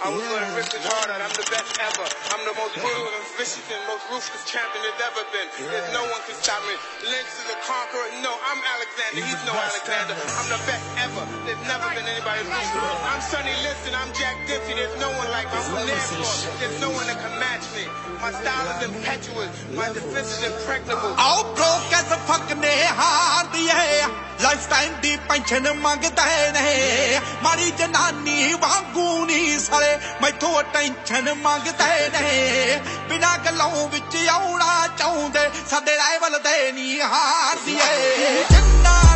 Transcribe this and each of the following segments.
I was yeah. going Richard Carter. I'm the best ever. I'm the most brutal and vicious and most ruthless champion there's ever been. Yeah. There's no one can stop me. Lennox is a conqueror. No, I'm Alexander. He's, He's no Alexander. Ever. I'm the best ever. There's never been anybody like me. I'm Sonny Liston. I'm Jack Dempsey. There's no one like me. I'm There's no one that can match me. My style is impetuous. My defense is impregnable. All broke as a fucking hard, yeah. Lifetime pension ਮੰਗਦੇ ਨੇ ਮਾਰੀ ਜਨਾਨੀ ਵਾਂਗੂ ਨਹੀਂ ਸਾਲੇ ਮੈਥੋਂ tension ਮੰਗਦੇ ਨੇ ਬਿਨਾ ਗੱਲੋਂ ਵਿੱਚ ਆਉਣਾ ਚਾਹੁੰਦੇ। ਸਾਡੇ ਰਾਈਵਲ ਦੇ ਨਹੀਂ ਹਾਰਦੀ ਏ ਜਿੰਨਾ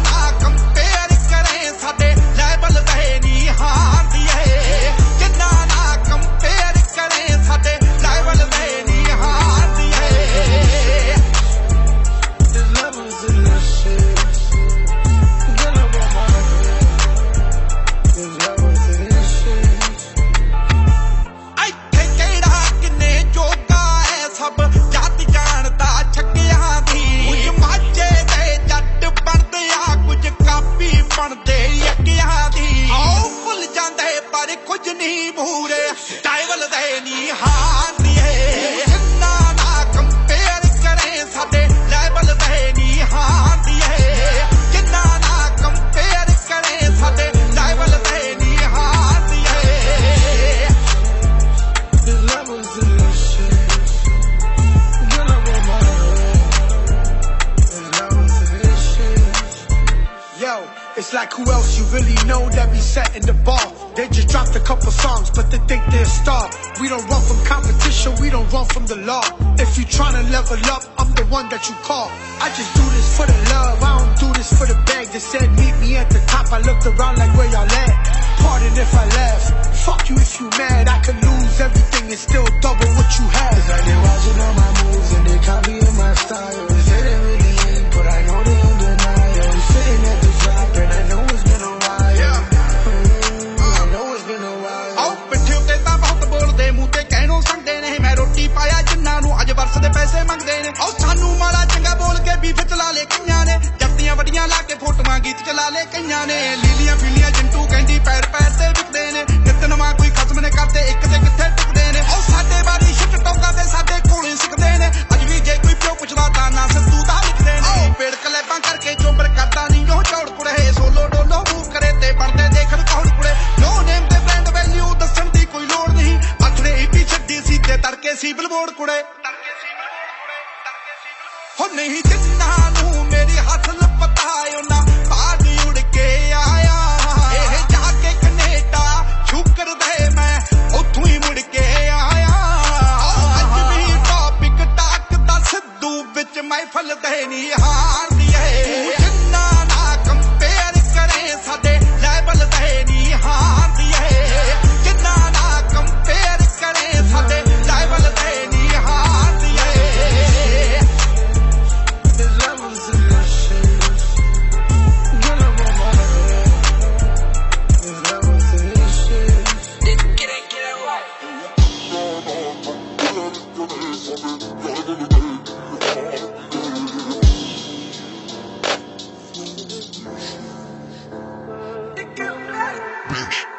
it's like who else you really know that be setting the bar? They just dropped a couple songs, but they think they're a star. We don't run from competition, we don't run from the law. If you tryna level up, I'm the one that you call. I just do this for the love, I don't do this for the bag. They said meet me at the top, I looked around like where y'all at. Pardon if I laugh, fuck you if you mad. I could lose everything and still ਪੈਸੇ ਮੰਗਦੇ ਨੇ। ਆਓ ਸਾਨੂੰ ਮਾੜਾ ਹੋ ਉੜ ਕੇ ਆਇਆ। ਇਹ ਜਾ ਕੇ ਸ਼ੁਕਰ ਦੇ ਮੈਂ ਉੱਥੋਂ ਹੀ ਮੁੜ ਕੇ ਆਇਆ। ਅੱਜ ਵੀ ਟਾਪਿਕ ਟਾਕ ਦਾ ਸਿੱਧੂ ਵਿੱਚ ਮਹਿਫਲ ਦੇ ਨਹੀਂ ਹਾਰਦੀ ਏ। Bitch.